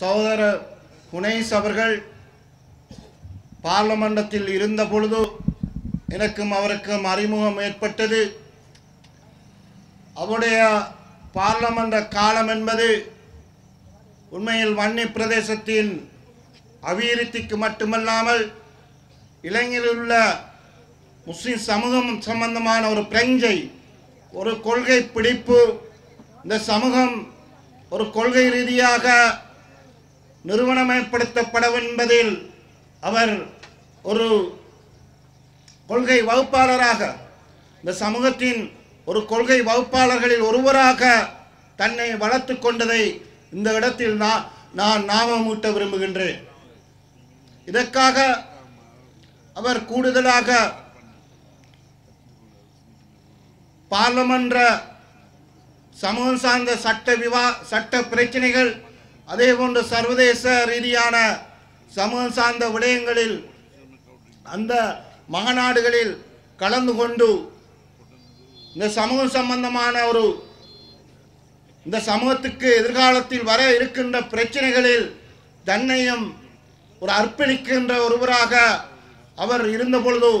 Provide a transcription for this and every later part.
சகோதரர் புனைஸ் அவர்கள் பார்லமெண்டத்தில் இருந்த பொழுது எனக்கும் அவருக்கும் அறிமுகம் ஏற்பட்டது. அவருடைய பார்லமெண்ட காலம் என்பது உண்மையில் வன்னி பிரதேசத்தின் அபிவிருத்திக்கு மட்டுமல்லாமல் இலங்கையில் உள்ள முஸ்லிம் சமூகம் சம்பந்தமான ஒரு பிரஞ்சை ஒரு கொள்கை பிடிப்பு இந்த சமூகம் ஒரு கொள்கை ரீதியாக நிறுவனமயப்படுத்தப்படும் என்பதில் அவர் ஒரு கொள்கை வகுப்பாளராக இந்த சமூகத்தின் ஒரு கொள்கை வகுப்பாளர்களில் ஒருவராக தன்னை வளர்த்து கொண்டதை இந்த இடத்தில் நான் நான் நாமமூட்ட விரும்புகின்றேன். இதற்காக அவர் கூடுதலாக பார்லமன்ற சமூகம் சார்ந்த சட்ட விவா சட்ட பிரச்சனைகள் அதே போன்று சர்வதேச ரீதியான சமூகம் சார்ந்த விடயங்களில் அந்த மகநாடுகளில் கலந்து கொண்டு இந்த சமூகம் சம்பந்தமான ஒரு இந்த சமூகத்துக்கு எதிர்காலத்தில் வர இருக்கின்ற பிரச்சனைகளில் தன்னையும் ஒரு அர்ப்பணிக்கின்ற ஒருவராக அவர் இருந்த பொழுது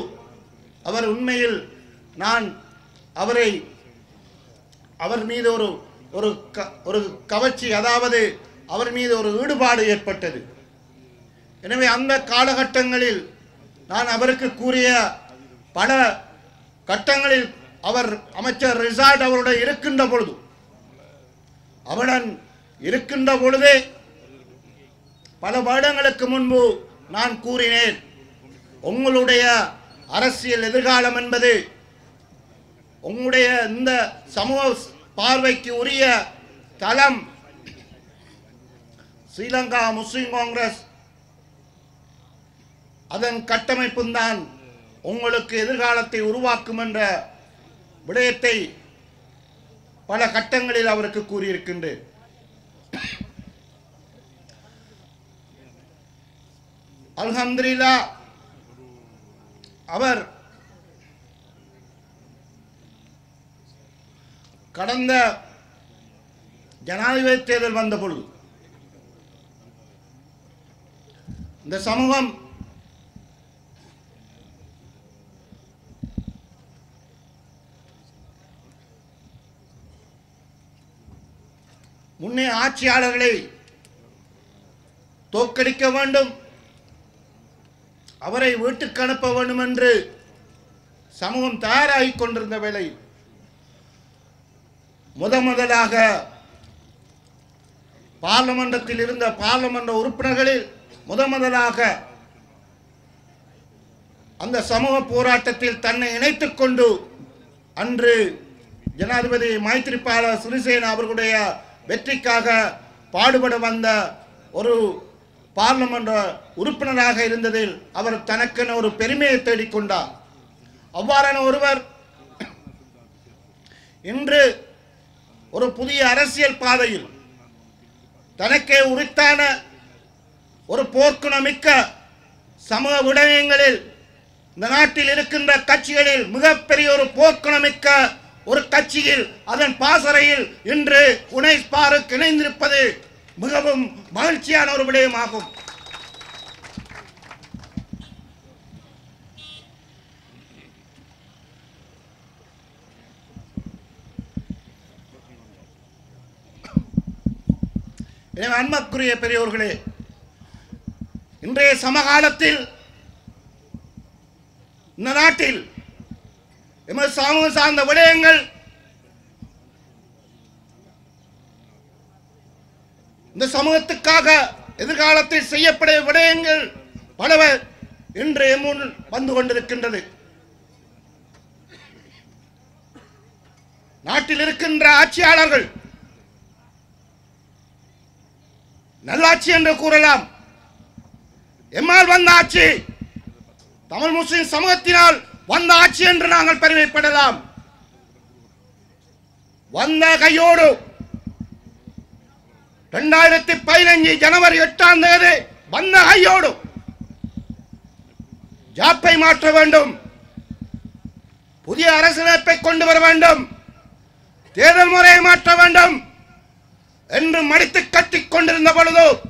அவர் உண்மையில் நான் அவரை அவர் மீது ஒரு ஒரு க ஒரு கவர்ச்சி அதாவது அவர் மீது ஒரு ஈடுபாடு ஏற்பட்டது. எனவே அந்த காலகட்டங்களில் நான் அவருக்கு கூறிய பல கட்டங்களில் அவர் அமைச்சர் ரிசார்ட் அவருடைய இருக்கின்ற பொழுது அவருடன் இருக்கின்ற பொழுதே பல வருடங்களுக்கு முன்பு நான் கூறினேன் உங்களுடைய அரசியல் எதிர்காலம் என்பது உங்களுடைய இந்த சமூக பார்வைக்கு உரிய தளம் ஸ்ரீலங்கா முஸ்லிம் காங்கிரஸ். அதன் கட்டமைப்பும் தான் உங்களுக்கு எதிர்காலத்தை உருவாக்கும் என்ற விடயத்தை பல கட்டங்களில் அவருக்கு கூறியிருக்கின்றேன். அல்ஹம்துலில்லா அவர் கடந்த ஜனாதிபதி தேர்தல் வந்த பொழுது இந்த சமூகம் முன்னே ஆட்சியாளர்களை தோற்கடிக்க வேண்டும். அவரை வீட்டுக்கு அனுப்ப வேண்டும் என்று சமூகம் தயாராகிக் கொண்டிருந்த வேளையில் முத முதலாக பார்லமன்றத்தில் இருந்த பார்லமன்ற உறுப்பினர்களில் முத முதலாக அந்த சமூக போராட்டத்தில் தன்னை இணைத்துக் கொண்டு அன்று ஜனாதிபதி மைத்திரிபால சிறிசேனா அவர்களுடைய வெற்றிக்காக பாடுபட வந்த ஒரு பார்லமென்ற உறுப்பினராக இருந்ததில் அவர் தனக்கென ஒரு பெருமையை தேடிக்கொண்டார் அவ்வாறான ஒருவர் இன்று ஒரு புதிய அரசியல் பாதையில் தனக்கே உரித்தான ஒரு போர்க்குணமிக்க சமூக விடயங்களில் இந்த நாட்டில் இருக்கின்ற கட்சிகளில் மிகப்பெரிய ஒரு போர்க்குணமிக்க ஒரு கட்சியில் அதன் பாசறையில் இன்று உனைஸ் பாருக்கு இணைந்திருப்பது மிகவும் மகிழ்ச்சியான ஒரு விடயமாகும். எனவே அன்பக்குரிய பெரியோர்களே இன்றைய சமகாலத்தில் இந்த நாட்டில் எமது சமூகம் சார்ந்த விடயங்கள் இந்த சமூகத்துக்காக எதிர்காலத்தில் செய்யப்பட விடயங்கள் பலவ இன்றைய முன் வந்து கொண்டிருக்கின்றது. நாட்டில் இருக்கின்ற ஆட்சியாளர்கள் நல்லாட்சி என்று கூறலாம். எம்மால் வந்த ஆட்சி தமிழ் முஸ்லிம் சமூகத்தினால் வந்த ஆட்சி என்று நாங்கள் பெருமைப்படலாம். வந்த கையோடு இரண்டாயிரத்தி பதினஞ்சு ஜனவரி எட்டாம் தேதி வந்த கையோடு ஜாப்பை மாற்ற வேண்டும். புதிய அரசியலமைப்பை கொண்டு வர வேண்டும். தேர்தல் முறையை மாற்ற வேண்டும். என்று மடித்து கட்டிக் கொண்டிருந்த பொழுது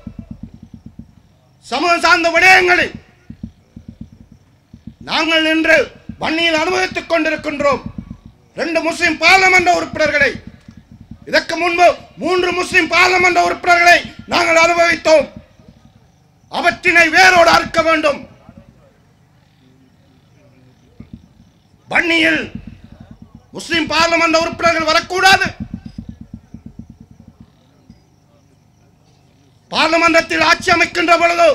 சமூகம் சார்ந்த விடயங்களில் நாங்கள் இன்று வன்னியில் அனுபவித்துக் கொண்டிருக்கின்றோம். ரெண்டு முஸ்லிம் பாராளுமன்ற உறுப்பினர்களை இதற்கு முன்பு மூன்று முஸ்லிம் பாராளுமன்ற உறுப்பினர்களை நாங்கள் அனுபவித்தோம். அவற்றினை வேரோடு அறுக்க வேண்டும். வன்னியில் முஸ்லிம் பாராளுமன்ற உறுப்பினர்கள் வரக்கூடாது. பார்லமெண்டத்தில் ஆட்சி அமைக்கின்ற பொழுது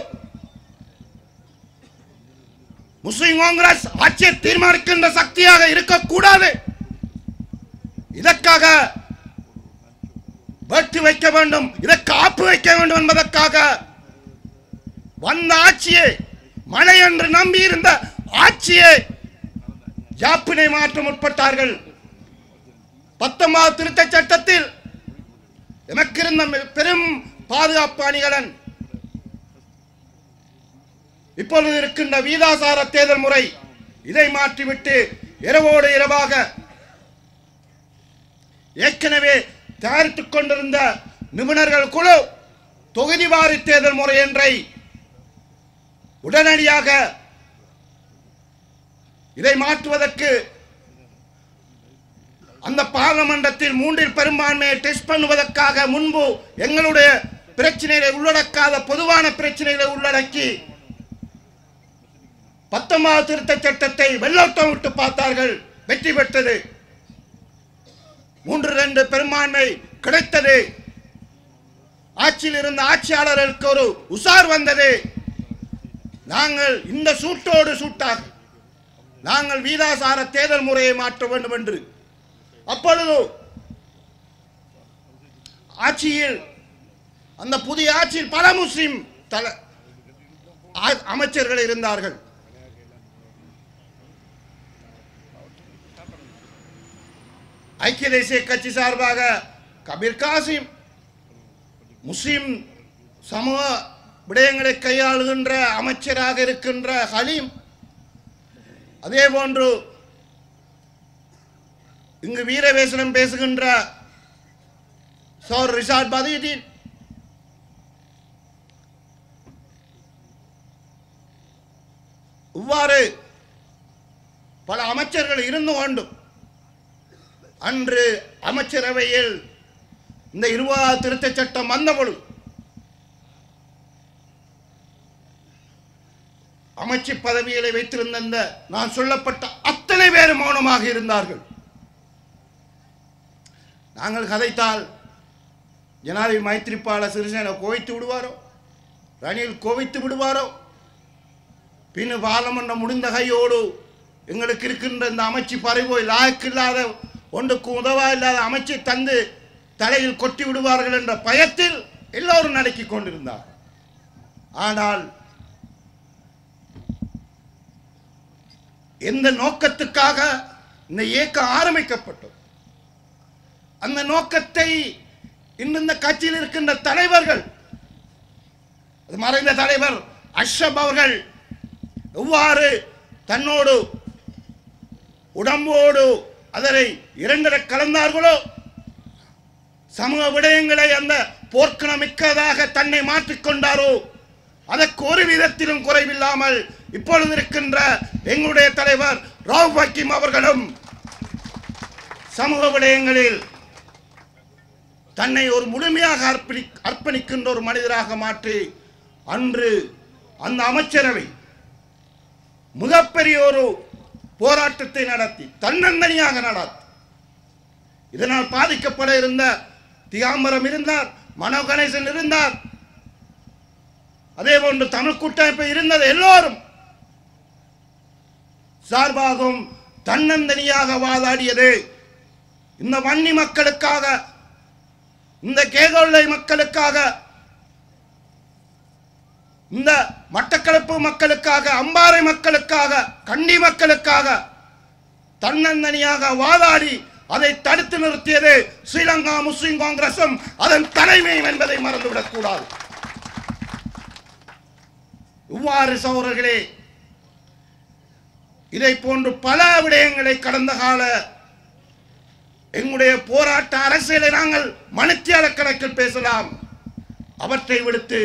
முஸ்லிம் காங்கிரஸ் ஆட்சியை தீர்மானிக்கின்ற சக்தியாக இருக்கக்கூடாது. இதற்காக வெட்டு வைக்க வேண்டும் இதற்கு ஆப்பு வைக்க வேண்டும் என்பதற்காக வந்த ஆட்சியை மழை என்று நம்பி இருந்த ஆட்சியை ஜாப்பினை மாற்ற முற்பட்டார்கள். பத்தொன்பது திருத்த சட்டத்தில் எனக்கு இருந்த பெரும் பாதுகாப்பு அணிகலன் இப்பொழுது இருக்கின்ற வீதாசார தேர்தல் முறை இதை மாற்றிவிட்டு இரவோடு இரவாக ஏற்கனவே தயாரித்துக் கொண்டிருந்த நிபுணர்கள் குழு தொகுதி வாரி தேர்தல் முறை என்றை உடனடியாக இதை மாற்றுவதற்கு அந்த பாராளுமன்றத்தில் மூன்றில் பெரும்பான்மையை டெஸ்ட் பண்ணுவதற்காக முன்பு எங்களுடைய பிரச்சனைகளை உள்ளடக்காத பொதுவான பிரச்சனைகளை உள்ளடக்கி பத்தொன்பது திருத்த சட்டத்தை வெள்ளோட்டம் விட்டு பார்த்தார்கள். வெற்றி பெற்றது. மூன்று ரெண்டு பெரும்பான்மை கிடைத்தது. ஆட்சியில் இருந்த ஆட்சியாளர்களுக்கு ஒரு உசார் வந்தது. நாங்கள் இந்த சூட்டோடு சூட்டாக நாங்கள் வீதாசார தேர்தல் முறையை மாற்ற வேண்டும் என்று. அப்பொழுது ஆட்சியில் அந்த புதிய ஆட்சியில் பல முஸ்லிம் தல அமைச்சர்கள் இருந்தார்கள். ஐக்கிய தேசிய கட்சி சார்பாக கபீர் காசிம் முஸ்லிம் சமூக விடயங்களை கையாளுகின்ற அமைச்சராக இருக்கின்ற ஹலீம் அதே போன்று இங்கு வீரவேசனம் பேசுகின்ற சோர் ரிஷாட் பதீதீன் இவ்வாறு பல அமைச்சர்கள் இருந்து கொண்டும் அன்று அமைச்சரவையில் இந்த இருபதாவது திருத்த சட்டம் வந்தபொழுது அமைச்சு பதவிகளை வைத்திருந்த நான் சொல்லப்பட்ட அத்தனை பேர் மௌனமாக இருந்தார்கள். நாங்கள் கதைத்தால் ஜனாதிபதி மைத்ரிபால சிறிசேன கோவித்து விடுவாரோ? ரணில் கோவித்து விடுவாரோ? பின் பாராளுமன்றம் முடிந்த கையோடு எங்களுக்கு இருக்கின்ற இந்த அமைச்சு பறிபோய் லாயக்கில்லாத ஒன்றுக்கு உதவா இல்லாத அமைச்சை தந்து தலையில் கொட்டி விடுவார்கள் என்ற பயத்தில் எல்லோரும் நடக்கிக் கொண்டிருந்தார். ஆனால் எந்த நோக்கத்துக்காக இந்த இயக்கம் ஆரம்பிக்கப்பட்டது? அந்த நோக்கத்தை இன்னும் இந்த கட்சியில் இருக்கின்ற தலைவர்கள் மறைந்த தலைவர் அஷ்ரப் அவர்கள் எவ்வாறு தன்னோடு உடம்போடு அதனை இரண்டரை கலந்தார்களோ? சமூக விடயங்களை அந்த போர்க்கணமிக்கதாக தன்னை மாற்றிக்கொண்டாரோ அதற்கு ஒரு விதத்திலும் குறைவில்லாமல் இப்பொழுது இருக்கின்ற எங்களுடைய தலைவர் ராவ் ஹக்கீம் அவர்களும் சமூக விடயங்களில் தன்னை ஒரு முழுமையாக அர்ப்பணி அர்ப்பணிக்கின்ற ஒரு மனிதராக மாற்றி அன்று அந்த அமைச்சரவை மிகப்பெரிய ஒரு போராட்டத்தை நடத்தி தன்னந்தனியாக நடத்தி. இதனால் பாதிக்கப்பட இருந்த திகாம்பரம் இருந்தார் மனோ கணேசன் இருந்தார். அதே போன்று தமிழ் கூட்டமைப்பு இருந்தது எல்லோரும். சார்பாகவும் தன்னந்தனியாக வாதாடியது இந்த வன்னி மக்களுக்காக இந்த கேகொள்ளை மக்களுக்காக இந்த மட்டக்களப்பு மக்களுக்காக அம்பாறை மக்களுக்காக கண்டி மக்களுக்காக தன்னந்தனியாக வாதாடி அதை தடுத்து நிறுத்தியது ஸ்ரீலங்கா முஸ்லிம் காங்கிரசும் அதன் தலைமையும் என்பதை மறந்துவிடக் கூடாது இவ்வாறு சகோதரர்களே இதை போன்று பல விடயங்களை கடந்த கால எங்களுடைய போராட்ட அரசியலை நாங்கள் மணித்தியால கணக்கில் பேசலாம். அவற்றை விடுத்து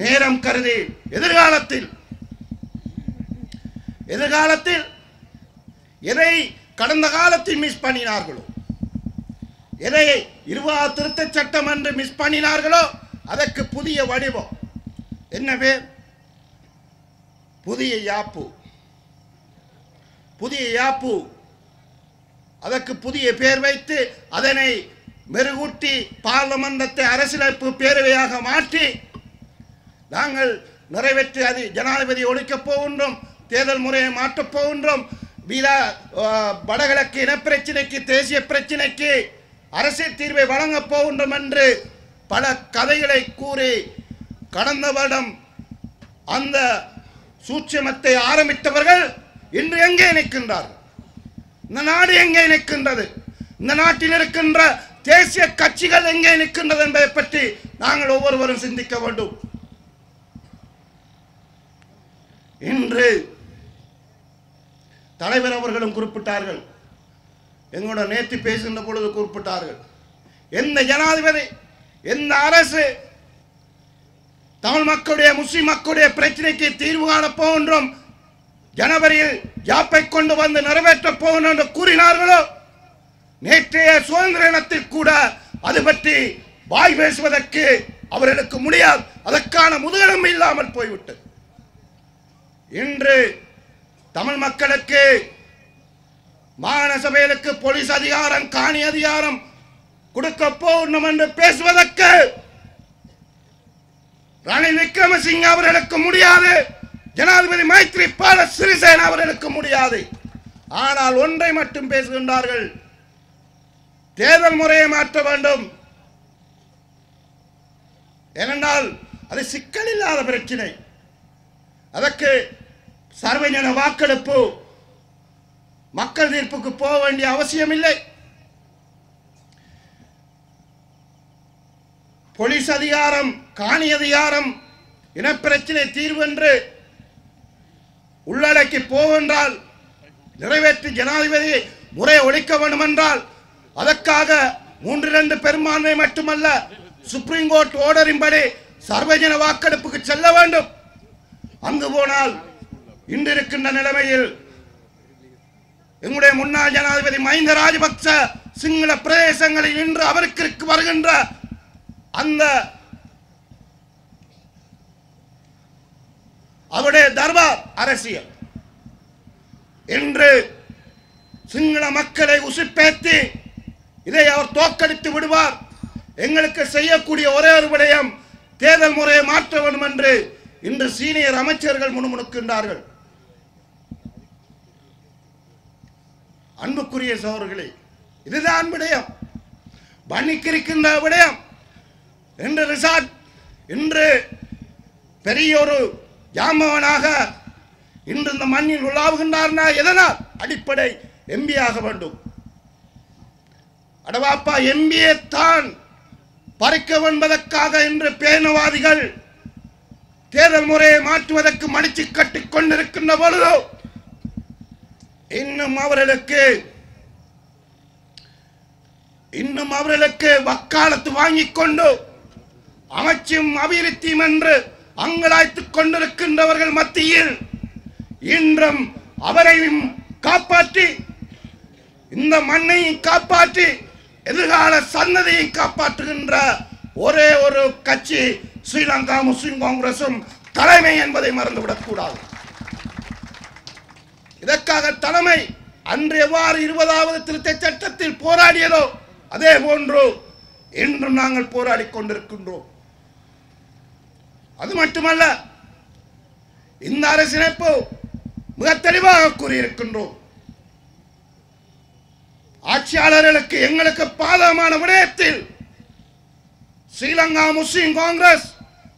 நேரம் கருதி எதிர்காலத்தில். எதிர்காலத்தில் எதை கடந்த காலத்தில் மிஸ் பண்ணினார்களோ? எதை இருபா திருத்த சட்டம் என்று மிஸ் பண்ணினார்களோ? அதற்கு புதிய வடிவம். என்னவே புதிய யாப்பு. புதிய யாப்பு. அதற்கு புதிய பேர் வைத்து அதனை மெருகூட்டி பார்லமன்றத்தை அரசியலமைப்பு பேரவையாக மாற்றி நாங்கள் நிறைவேற்றி அது ஜனாதிபதி ஒழிக்கப் போகின்றோம் தேர்தல் முறையை மாற்றப் போகின்றோம். பீலா வடகிழக்கு இனப்பிரச்சினைக்கு தேசிய பிரச்சினைக்கு அரசியல் தீர்வை வழங்கப் போகின்றோம் என்று பல கதைகளை கூறி கடந்த வருடம் அந்த சூட்சமத்தை ஆரம்பித்தவர்கள் இன்று எங்கே நிற்கின்றார்கள்? இந்த நாடு எங்கே நிற்கின்றது? இந்த நாட்டில் இருக்கின்ற தேசிய கட்சிகள் எங்கே நிற்கின்றது என்பதை பற்றி நாங்கள் ஒவ்வொருவரும் சிந்திக்க வேண்டும். இன்று தலைவர் அவர்களும் குறிப்பிட்டார்கள். எங்களோட நேற்று பேசுகின்ற பொழுது குறிப்பிட்டார்கள். எந்த ஜனாதிபதி எந்த அரசு தமிழ் மக்களுடைய முஸ்லிம் மக்களுடைய பிரச்சனைக்கு தீர்வு காணப் போகின்றோம் ஜனவரியில் ஜாப்பை கொண்டு வந்து நிறைவேற்றப் போகின்றோம் என்று கூறினார்களோ நேற்றைய சுதந்திர தினத்தில் கூட அது பற்றி வாய் பேசுவதற்கு அவர்களுக்கு முடியாது. அதற்கான முதுகெலும்பு இல்லாமல் போய்விட்டது. இன்று தமிழ் மக்களுக்கு மாகாண சபைகளுக்கு போலீஸ் அதிகாரம் காணி அதிகாரம் கொடுக்க போகணும் என்று பேசுவதற்கு ரணில் விக்ரமசிங்க அவர்களுக்கு முடியாது ஜனாதிபதி மைத்ரிபால சிறிசேன அவர்களுக்கு முடியாது. ஆனால் ஒன்றை மட்டும் பேசுகின்றார்கள். தேர்தல் முறையை மாற்ற வேண்டும். ஏனென்றால் அது சிக்கல் இல்லாத பிரச்சனை. அதற்கு சர்வஜன வாக்கெடுப்பு மக்கள் தீர்ப்புக்கு போக வேண்டிய அவசியம் இல்லை போலீஸ் அதிகாரம் காணி அதிகாரம் இனப்பிரச்சனை தீர்வு என்று உள்ளடக்கி போவென்றால் நிறைவேற்றி ஜனாதிபதி முறை ஒழிக்க வேண்டும் என்றால் அதற்காக மூன்றிரண்டு பெரும்பான்மை மட்டுமல்ல சுப்ரீம் கோர்ட் ஓர்டரின்படி சர்வஜன வாக்கெடுப்புக்கு செல்ல வேண்டும். அங்கு போனால் இன்று இருக்கின்ற நிலைமையில் எங்களுடைய முன்னாள் ஜனாதிபதி மஹிந்த ராஜபக்ச சிங்கள பிரதேசங்களில் இன்று அவருக்கு வருகின்ற அந்த அவருடைய தர்பார் அரசியல். என்று சிங்கள மக்களை உசுப்பேத்தி இதை அவர் தோக்கடித்து விடுவார். எங்களுக்கு செய்யக்கூடிய ஒரே ஒரு விடயம் தேர்தல் முறையை மாற்ற வேண்டும் என்று இன்று சீனியர் அமைச்சர்கள் முணுமுணுக்கின்றார்கள். அன்புக்குரிய சோர்களே இதுதான் விடயம். பண்ணிக்கிருக்கின்ற விடயம். என்று ரிசார்ட் இன்று பெரிய ஒரு ஜாம்பவனாக இன்று இந்த மண்ணில் உலாவுகின்றார்னா எதனால்? அடிப்படை எம்பி ஆக வேண்டும். அடவாப்பா எம்பியை தான் பறிக்க என்பதற்காக இன்று பேனவாதிகள் தேர்தல் முறையை மாற்றுவதற்கு மடிச்சு கட்டி கொண்டிருக்கின்ற பொழுது இன்னும் அவர்களுக்கு இன்னும் அவர்களுக்கு வக்காலத்து வாங்கிக் கொண்டு அமைச்சும் அபிவிருத்தியும் என்று அங்கலாய்த்துக் கொண்டிருக்கின்றவர்கள் மத்தியில் இன்றும் அவரையும் காப்பாற்றி இந்த மண்ணையும் காப்பாற்றி எதிர்கால சன்னதியை காப்பாற்றுகின்ற ஒரே ஒரு கட்சி ஸ்ரீலங்கா முஸ்லிம் காங்கிரசும் தலைமை என்பதை மறந்துவிடக் கூடாது. இதற்காக தலைமை அன்று எவ்வாறு இருபதாவது திருத்த சட்டத்தில் போராடியதோ அதே போன்று இன்றும் நாங்கள் போராடி கொண்டிருக்கின்றோம். அது மட்டுமல்ல இந்த அரசினைப்பு மிக தெளிவாக கூறியிருக்கின்றோம். ஆட்சியாளர்களுக்கு எங்களுக்கு பாதகமான விடயத்தில் ஸ்ரீலங்கா முஸ்லிம் காங்கிரஸ்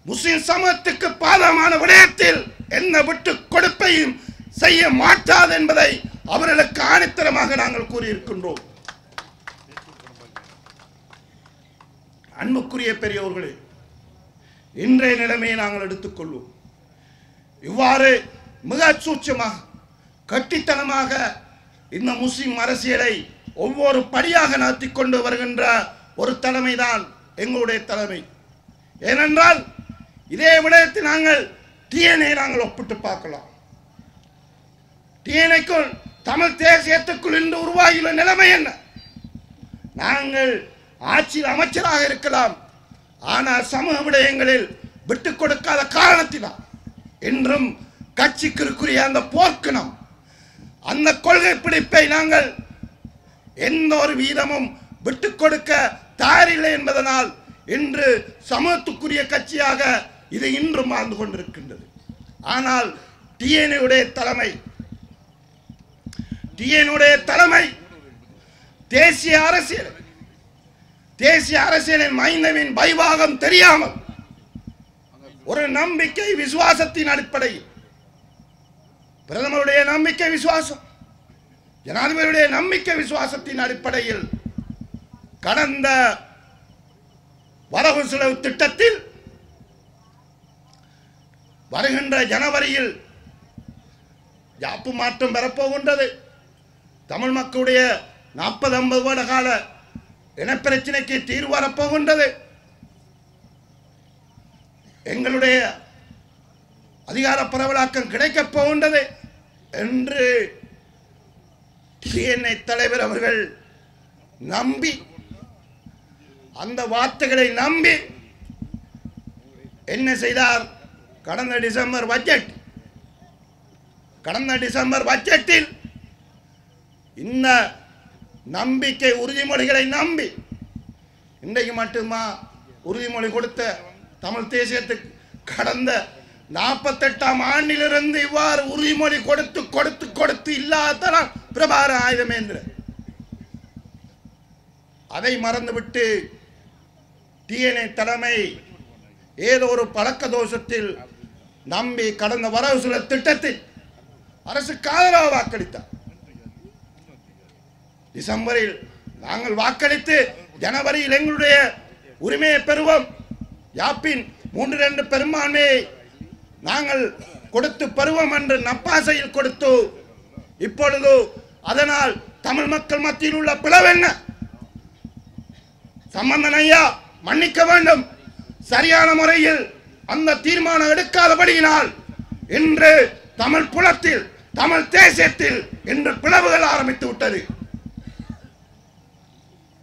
முஸ்லிம் சமூகத்துக்கு பாதகமான விடயத்தில் என்ன விட்டு கொடுப்பையும் செய்ய மாட்டாது என்பதை அவர்களுக்கு ஆணித்தரமாக நாங்கள் கூறியிருக்கின்றோம். அன்புக்குரிய பெரியவர்களே இன்றைய நிலைமையை நாங்கள் எடுத்துக்கொள்வோம். இவ்வாறு மிக சூட்சமாக கட்டித்தனமாக இந்த முஸ்லிம் அரசியலை ஒவ்வொரு படியாக நடத்தி கொண்டு வருகின்ற ஒரு தலைமைதான் எங்களுடைய தலைமை. ஏனென்றால் இதே விடயத்தை நாங்கள் டிஎன்ஏ நாங்கள் ஒப்பிட்டு பார்க்கலாம். டிஎன்ஏக்கும் தமிழ் தேசியத்துக்குள் இன்று உருவாகியுள்ள நிலைமை என்ன? நாங்கள் ஆட்சியில் அமைச்சராக இருக்கலாம். ஆனால் சமூக விடயங்களில் விட்டுக் கொடுக்காத காரணத்தினால் இன்றும் இருக்கிற அந்த போர்க்குணம் அந்த கொள்கை பிடிப்பை நாங்கள் எந்த ஒரு வீதமும் விட்டுக் கொடுக்க தயாரில்லை என்பதனால் இன்று சமூகத்துக்குரிய கட்சியாக இது இன்றும் வாழ்ந்து கொண்டிருக்கின்றது. ஆனால் டிஎன்ஏடைய தலைமை டிஎனுடைய தலைமை தேசிய அரசியல் தேசிய அரசியலின் மைந்தவின் வைவாகம் தெரியாமல் ஒரு நம்பிக்கை விசுவாசத்தின் அடிப்படையில் பிரதமருடைய நம்பிக்கை விசுவாசம் ஜனாதிபதியுடைய நம்பிக்கை விசுவாசத்தின் அடிப்படையில் கடந்த வரவு செலவு திட்டத்தில் வருகின்ற ஜனவரியில் ஜாப்பு மாற்றம் பெறப்போகின்றது தமிழ் மக்களுடைய நாற்பது ஐம்பது வருட கால இனப்பிரச்சனைக்கு தீர்வு வரப்போகின்றது. எங்களுடைய அதிகார பரவலாக்கம் கிடைக்கப் போகின்றது என்று டிஎன்ஐ தலைவர் அவர்கள் நம்பி அந்த வார்த்தைகளை நம்பி என்ன செய்தார்? கடந்த டிசம்பர் பட்ஜெட். கடந்த டிசம்பர் பட்ஜெட்டில் இந்த நம்பிக்கை உறுதிமொழிகளை நம்பி இன்றைக்கு மட்டுமா உறுதிமொழி கொடுத்த தமிழ் தேசியத்துக்கு கடந்த நாற்பத்தெட்டாம் ஆண்டிலிருந்து இவ்வாறு உறுதிமொழி கொடுத்து கொடுத்து கொடுத்து இல்லாததான் பிரபார ஆயுதமேந்திர. அதை மறந்துவிட்டு டிஎன்ஏ தலைமை ஏதோ ஒரு பழக்க தோஷத்தில் நம்பி கடந்த வரவு சில திட்டத்தில் அரசுக்கு ஆதரவாக வாக்களித்தார். டிசம்பரில் நாங்கள் வாக்களித்து ஜனவரியில் எங்களுடைய உரிமையை பெறுவோம். யாப்பின் மூன்று ரெண்டு பெரும்பான்மையை நாங்கள் கொடுத்து பெறுவோம் என்று நப்பாசையில் கொடுத்து இப்பொழுது அதனால் தமிழ் மக்கள் மத்தியில் உள்ள பிளவென்ன சம்பந்தன் ஐயா மன்னிக்க வேண்டும். சரியான முறையில் அந்த தீர்மானம் எடுக்காதபடியினால் இன்று தமிழ் புலத்தில் தமிழ் தேசியத்தில் இன்று பிளவுகள் ஆரம்பித்து விட்டது.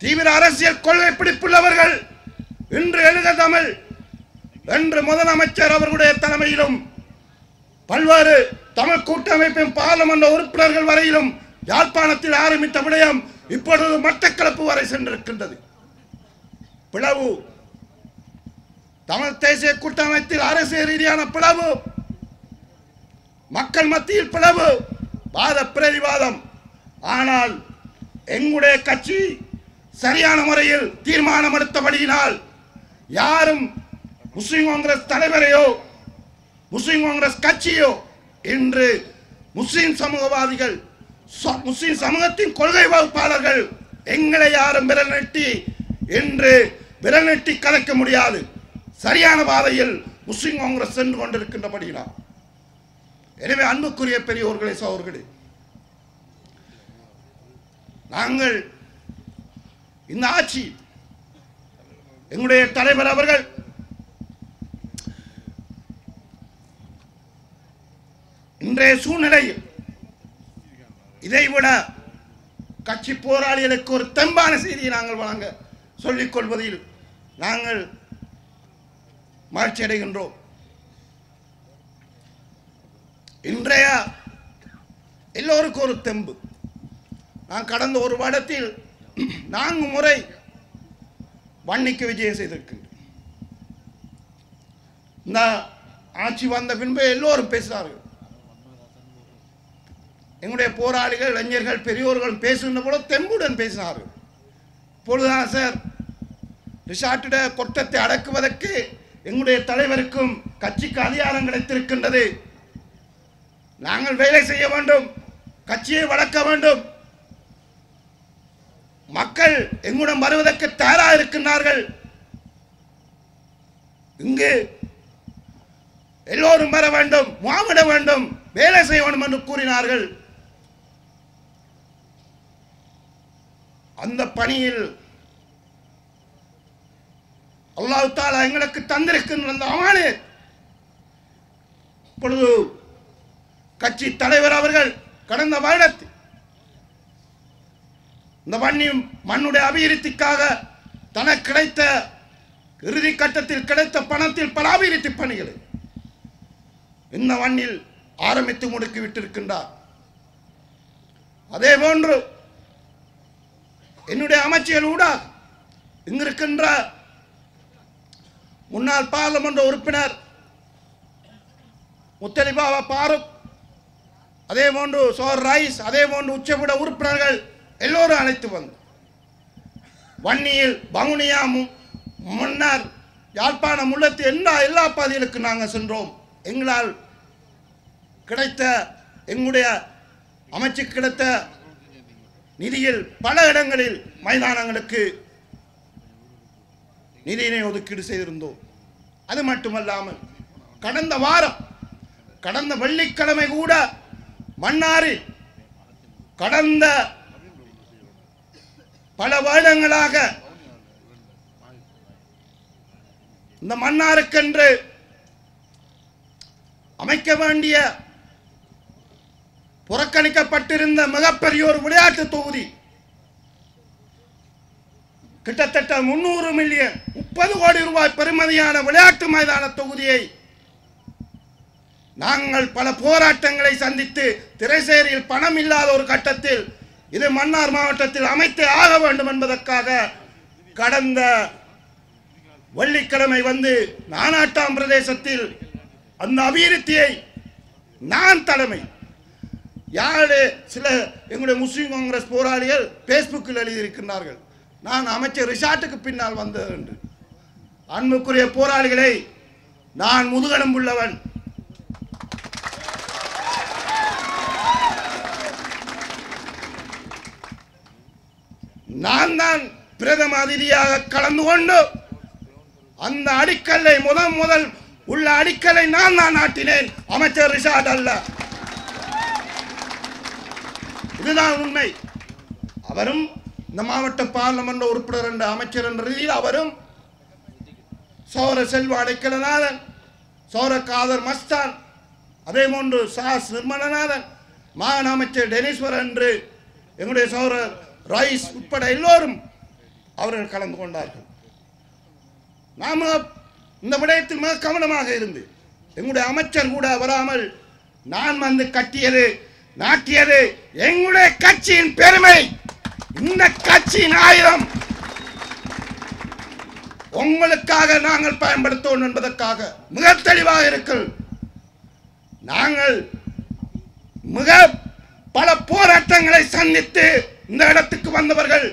தீவிர அரசியல் கொள்கை பிடிப்புள்ளவர்கள் இன்று எழுத தமிழ் என்று முதலமைச்சர் அவர்களுடைய தலைமையிலும் பல்வேறு தமிழ் கூட்டமைப்பின் பாராளுமன்ற உறுப்பினர்கள் வரையிலும் யாழ்ப்பாணத்தில் ஆரம்பித்த விடயம் இப்பொழுது மட்டக்களப்பு வரை சென்றிருக்கின்றது. பிளவு தமிழ் தேசிய கூட்டமைப்பில் அரசியல் ரீதியான பிளவு மக்கள் மத்தியில் பிளவு வாத பிரதிவாதம். ஆனால் எங்களுடைய கட்சி சரியான முறையில் தீர்மானம் எடுத்தபடியினால் யாரும் முஸ்லிம் காங்கிரஸ் தலைவரையோ முஸ்லிம் காங்கிரஸ் கட்சியோ இன்று முஸ்லிம் சமூகவாதிகள் ச- முஸ்லிம் சமூகத்தின் கொள்கை வகுப்பாளர்கள் எங்களை யாரும் விரல் நெட்டி என்று விரல் நெட்டி கலைக்க முடியாது. சரியான பாதையில் முஸ்லிம் காங்கிரஸ் சென்று கொண்டிருக்கின்றபடியினால் எனவே அன்புக்குரிய பெரியோர்களே சோர்களே நாங்கள் இந்த ஆட்சி எங்களுடைய தலைவர் அவர்கள் இன்றைய சூழ்நிலையில் இதைவிட கட்சி போராளிகளுக்கு ஒரு தெம்பான செய்தியை நாங்கள் வழங்க சொல்லிக் கொள்வதில் நாங்கள் மகிழ்ச்சி அடைகின்றோம் இன்றைய எல்லோருக்கும் ஒரு தெம்பு. நான் கடந்த ஒரு வருடத்தில் நான்கு முறை வன்னிக்கு விஜயம் செய்திருக்கின்றேன். இந்த ஆட்சி வந்த பின்பு எல்லோரும் பேசுகிறார்கள். எங்களுடைய போராளிகள் இளைஞர்கள் பெரியோர்கள் பேசுகின்ற போல தெம்புடன் பேசினார்கள். இப்பொழுதுதான் சார் ரிசார்ட்டிட கொட்டத்தை அடக்குவதற்கு எங்களுடைய தலைவருக்கும் கட்சிக்கு அதிகாரம் கிடைத்திருக்கின்றது நாங்கள் வேலை செய்ய வேண்டும் கட்சியை வளர்க்க வேண்டும். மக்கள் எங்களுடன் வருவதற்கு தயாராக இருக்கின்றார்கள். இங்கு எல்லோரும் வர வேண்டும் முகாமிட வேண்டும் வேலை செய்ய வேண்டும் என்று கூறினார்கள். அந்த பணியில் அல்லாஹ் தாலா எங்களுக்கு தந்திருக்கின்ற அந்த அமானே இப்பொழுது கட்சி தலைவர் அவர்கள் கடந்த வருடத்தில் இந்த மண்ணின் மண்ணுடைய அபிவிருத்திக்காக தனக்கு கிடைத்த இறுதி கட்டத்தில் கிடைத்த பணத்தில் பல அபிவிருத்தி பணிகளை இந்த மண்ணில் ஆரம்பித்து முடுக்கி விட்டிருக்கின்றார். அதே போன்று என்னுடைய அமைச்சர்கள் கூட இங்கிருக்கின்ற முன்னாள் பாராளுமன்ற உறுப்பினர் முத்தலிபாபா பாருக் அதே போன்று சோர் ரைஸ் அதே போன்று உச்சபுட உறுப்பினர்கள் எல்லோரும் அழைத்து வந்த வன்னியில் பங்குனியா மு- முன்னர் யாழ்ப்பாணம் முள்ளத்து எல்லா எல்லா பாதைகளுக்கு நாங்கள் சென்றோம். எங்களால் கிடைத்த எங்களுடைய அமைச்சு கிடைத்த நிதியில் பல இடங்களில் மைதானங்களுக்கு நிதியினை ஒதுக்கீடு செய்திருந்தோம். அது மட்டுமல்லாமல் கடந்த வாரம் கடந்த வெள்ளிக்கிழமை கூட மன்னாரில் கடந்த பல வருடங்களாக இந்த மன்னாருக்கென்று அமைக்க வேண்டிய புறக்கணிக்கப்பட்டிருந்த மிகப்பெரிய ஒரு விளையாட்டு தொகுதி கிட்டத்தட்ட முன்னூறு மில்லியன் முப்பது கோடி ரூபாய் பெருமதியான விளையாட்டு மைதான தொகுதியை நாங்கள் பல போராட்டங்களை சந்தித்து திரைசேரியில் பணம் இல்லாத ஒரு கட்டத்தில் இது மன்னார் மாவட்டத்தில் அமைத்தே ஆக வேண்டும் என்பதற்காக கடந்த வெள்ளிக்கிழமை வந்து நானாட்டாம் பிரதேசத்தில் அந்த அபிவிருத்தியை நான் தலைமை யாரு சில எங்களுடைய முஸ்லீம் காங்கிரஸ் போராளிகள் ஃபேஸ்புக்கில் எழுதியிருக்கின்றார்கள். நான் அமைச்சர் ரிஷாட்டுக்கு பின்னால் வந்தது என்று. அன்புக்குரிய போராளிகளை நான் முதுகெலும்புள்ளவன் நான் தான் பிரதம அதிதியாக கலந்து கொண்டு அந்த அடிக்கல்லை முதல் முதல் உள்ள அடிக்கல்லை நான் தான் நாட்டினேன் அமைச்சர் ரிஷாட் அல்ல. இதுதான் உண்மை. அவரும் இந்த மாவட்ட பார்லமெண்ட் உறுப்பினர் என்ற அமைச்சர் என்ற ரீதியில் அவரும் சோர செல்வ அடைக்கலநாதன் சௌர காதர் மஸ்தான் அதே போன்று சாஸ் நிர்மலநாதன் மாகாண அமைச்சர் டெனீஸ்வர் என்று எங்களுடைய சோர ரைஸ் உட்பட எல்லோரும் அவர்கள் கலந்து கொண்டார்கள். நாம இந்த விடயத்தில் மிக கவனமாக இருந்து எங்களுடைய அமைச்சர் கூட வராமல் நான் வந்து கட்டியது நாட்டியது எங்களுடைய கட்சியின் பெருமை. இந்த கட்சியின் ஆயுதம். உங்களுக்காக நாங்கள் பயன்படுத்துவோம் என்பதற்காக மிக தெளிவாக இருக்கு நாங்கள் மிக பல போராட்டங்களை சந்தித்து இந்த இடத்துக்கு வந்தவர்கள்.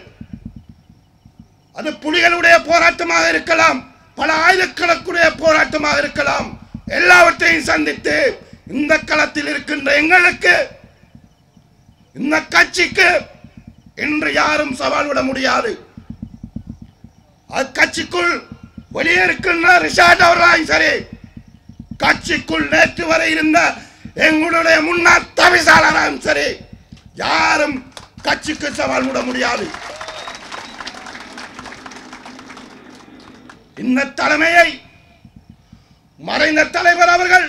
அது புலிகளுடைய போராட்டமாக இருக்கலாம் பல ஆயுதக்களுக்குடைய போராட்டமாக இருக்கலாம். எல்லாவற்றையும் சந்தித்து இந்த களத்தில் இருக்கின்ற எங்களுக்கு இந்த கட்சிக்கு இன்று யாரும் சவால் விட முடியாது. அக்கட்சிக்குள் வெளியே இருக்கின்ற ரிஷாட் அவர்களாயும் சரி கட்சிக்குள் நேற்று வரை இருந்த எங்களுடைய முன்னாள் தவிசாளராயும் சரி யாரும் கட்சிக்கு சவால் விட முடியாது. இந்த தலைமையை மறைந்த தலைவர் அவர்கள்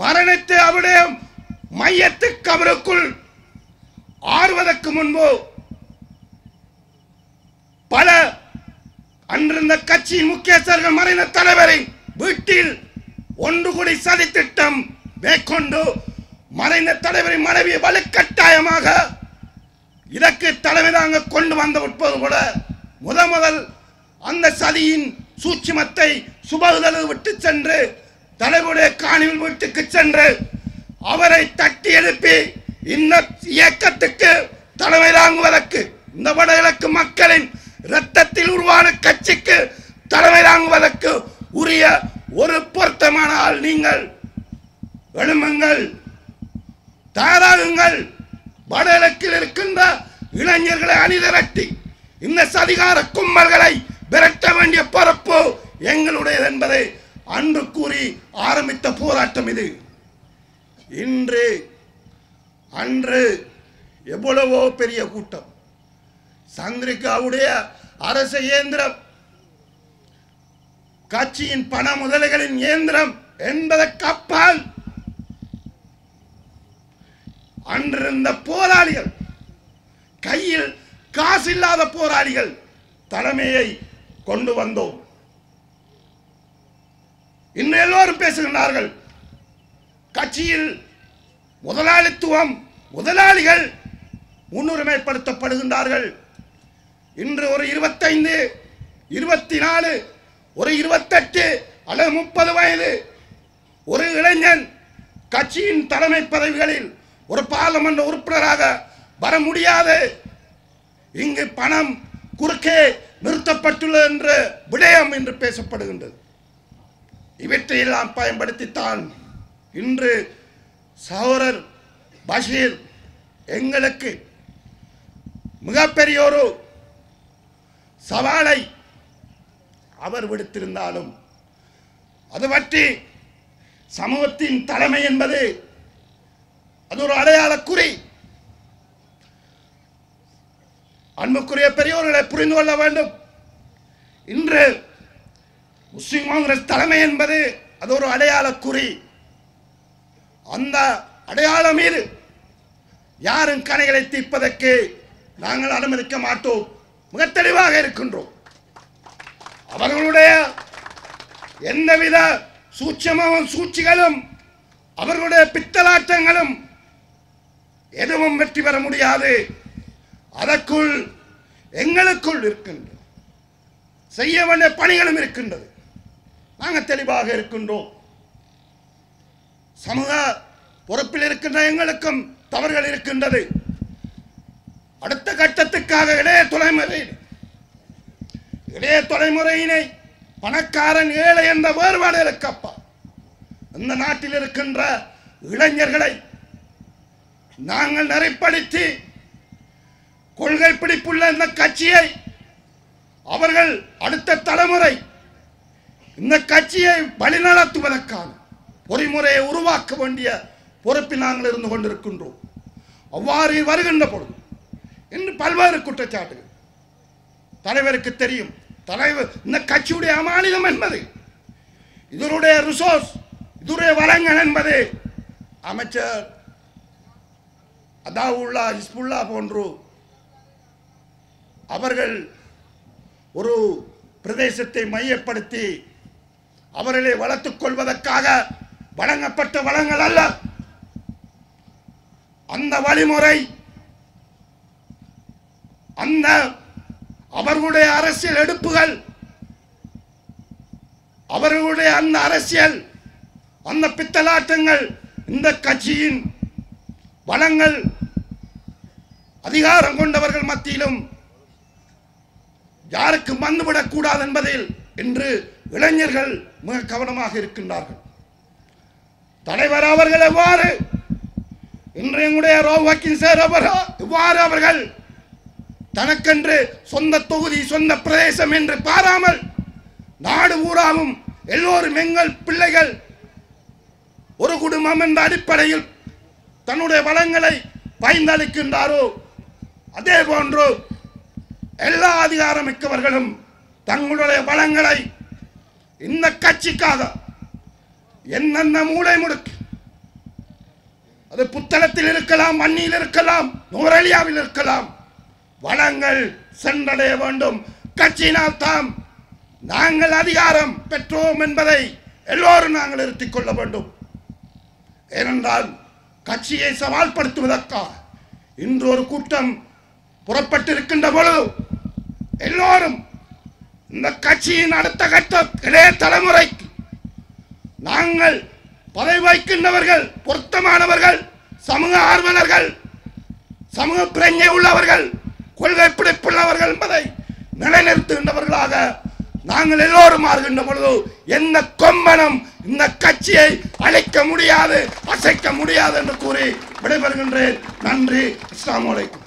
மரணித்து அவருடைய மையத்து கபருக்குள் ஆறுவதற்கு முன்பு பல அன்றிருந்த கட்சியின் முக்கியஸ்தர்கள் மறைந்த தலைவரின் வீட்டில் ஒன்று கூடி சதி திட்டம் மேற்கொண்டு மறைந்த தலைவரின் மனைவியை வலுக்கட்டாயமாக இதற்கு தலைமை தாங்க கொண்டு வந்த உட்பது கூட முத முதல் அந்த சதியின் சூட்சுமத்தை சுபகுதல் விட்டு சென்று தலைவருடைய காணிவில் வீட்டுக்கு சென்று அவரை தட்டி எழுப்பி இந்த இயக்கத்துக்கு தலைமை தாங்குவதற்கு இந்த வடகிழக்கு மக்களின் இரத்தத்தில் உருவான கட்சிக்கு தலைமை தாங்குவதற்கு உரிய ஒரு பொருத்தமான ஆள் நீங்கள். எழுமுங்கள் தயாராகுங்கள். வடகிழக்கில் இருக்கின்ற இளைஞர்களை அணிதிரட்டி இந்த சதிகார கும்பல்களை விரட்ட வேண்டிய பொறுப்பு எங்களுடையது என்பதை அன்று கூறி ஆரம்பித்த போராட்டம் இது. இன்று அன்று எவ்வளவோ பெரிய கூட்டம். சந்திரிகாவுடைய அரச இயந்திரம் கட்சியின் பண முதலைகளின் இயந்திரம் என்பதற்கு அப்பால் அன்றிருந்த போராளிகள் கையில் காசு இல்லாத போராளிகள் தலைமையை கொண்டு வந்தோம். இன்னும் எல்லோரும் பேசுகின்றார்கள் கட்சியில் முதலாளித்துவம் முதலாளிகள் முன்னுரிமைப்படுத்தப்படுகின்றார்கள். இன்று ஒரு இருபத்தைந்து இருபத்தி நாலு ஒரு இருபத்தெட்டு அல்லது முப்பது வயது ஒரு இளைஞன் கட்சியின் தலைமை பதவிகளில் ஒரு பாராளுமன்ற உறுப்பினராக வர முடியாது. இங்கு பணம் குறுக்கே நிறுத்தப்பட்டுள்ளது என்ற விடயம் என்று பேசப்படுகின்றது. இவற்றையெல்லாம் பயன்படுத்தித்தான் இன்று சகோதரர் பஷீர் எங்களுக்கு மிகப்பெரிய ஒரு சவாலை அவர் விடுத்திருந்தாலும் அது பற்றி சமூகத்தின் தலைமை என்பது அது ஒரு அடையாள குறி அன்புக்குரிய பெரியோர்களை புரிந்து கொள்ள வேண்டும். இன்று முஸ்லிம் காங்கிரஸ் தலைமை என்பது அது ஒரு அடையாள குறி அந்த அடையாளம் மீது யாரும் கணைகளை தீர்ப்பதற்கு நாங்கள் அனுமதிக்க மாட்டோம். மிக தெளிவாக இருக்கின்றோம். அவர்களுடைய எந்தவித சூட்சமும் சூழ்ச்சிகளும் அவர்களுடைய பித்தலாட்டங்களும் எதுவும் வெற்றி பெற முடியாது. அதற்குள் எங்களுக்குள் இருக்கின்றது. செய்ய வேண்டிய பணிகளும் இருக்கின்றது. நாங்கள் தெளிவாக இருக்கின்றோம். சமூக பொறுப்பில் இருக்கின்ற எங்களுக்கும் தவறுகள் இருக்கின்றது. அடுத்த கட்டத்துக்காக இளைய தலைமுறை இளைய தலைமுறையினை பணக்காரன் ஏழை என்ற வேறுபாடு இருக்கப்பா. இந்த நாட்டில் இருக்கின்ற இளைஞர்களை நாங்கள் நெறிப்படுத்தி கொள்கை பிடிப்புள்ள இந்த கட்சியை அவர்கள் அடுத்த தலைமுறை இந்த கட்சியை வழிநடத்துவதற்கான பொறிமுறையை உருவாக்க வேண்டிய பொறுப்பில் நாங்கள் இருந்து கொண்டிருக்கின்றோம். அவ்வாறு வருகின்ற பொழுது இன்று பல்வேறு குற்றச்சாட்டுகள். தலைவருக்கு தெரியும் தலைவர் இந்த கட்சியுடைய அமானிதம் என்பது இதனுடைய ரிசோர்ஸ் இதனுடைய வளங்கள் என்பது அமைச்சர் அதாவுல்லா ஹிஸ்புல்லா போன்று அவர்கள் ஒரு பிரதேசத்தை மையப்படுத்தி அவர்களை வளர்த்துக் கொள்வதற்காக வழங்கப்பட்ட வளங்கள் அல்ல. அந்த வழிமுறை அந்த அவர்களுடைய அரசியல் எடுப்புகள் அவர்களுடைய அந்த அரசியல் அந்த பித்தலாட்டங்கள் இந்த கட்சியின் வளங்கள் அதிகாரம் கொண்டவர்கள் மத்தியிலும் யாருக்கும் வந்துவிடக்கூடாது என்பதில் இன்று இளைஞர்கள் மிக கவனமாக இருக்கின்றார்கள். தலைவர் அவர்கள் எவ்வாறு? இன்றைய ரோவாக்கின் சார் அவர்கள் இவ்வாறு அவர்கள் தனக்கென்று சொந்த தொகுதி சொந்த பிரதேசம் என்று பாராமல் நாடு ஊராவும் எல்லோரும் எங்கள் பிள்ளைகள் ஒரு குடும்பம் என்ற அடிப்படையில் தன்னுடைய வளங்களை பயந்தளிக்கின்றாரோ அதே போன்று எல்லா அதிகாரமிக்கவர்களும் தங்களுடைய வளங்களை இந்த கட்சிக்காக என்னென்ன மூளை முடுக்கு? அது புத்தளத்தில் இருக்கலாம் மண்ணில் இருக்கலாம் நுவரலியாவில் இருக்கலாம். வளங்கள் சென்றடைய வேண்டும். கட்சியினால் தாம் நாங்கள் அதிகாரம் பெற்றோம் என்பதை எல்லோரும் நாங்கள் நிறுத்திக் கொள்ள வேண்டும். ஏனென்றால் கட்சியை சவால்படுத்துவதற்காக இன்று ஒரு கூட்டம் புறப்பட்டிருக்கின்ற பொழுது எல்லோரும் இந்த கட்சியின் அடுத்த கட்ட இளைய தலைமுறைக்கு நாங்கள் பதவி வைக்கின்றவர்கள் பொருத்தமானவர்கள் சமூக ஆர்வலர்கள் சமூக பிரஞ்சை உள்ளவர்கள் கொள்கை பிடிப்புள்ளவர்கள் என்பதை நிலைநிறுத்துகின்றவர்களாக நாங்கள் எல்லோரும் மாறுகின்ற பொழுது எந்த கொம்பனம் இந்த கட்சியை அழைக்க முடியாது அசைக்க முடியாது என்று கூறி விடைபெறுகின்றேன். நன்றி. அஸ்ஸலாமு வலைக்கும்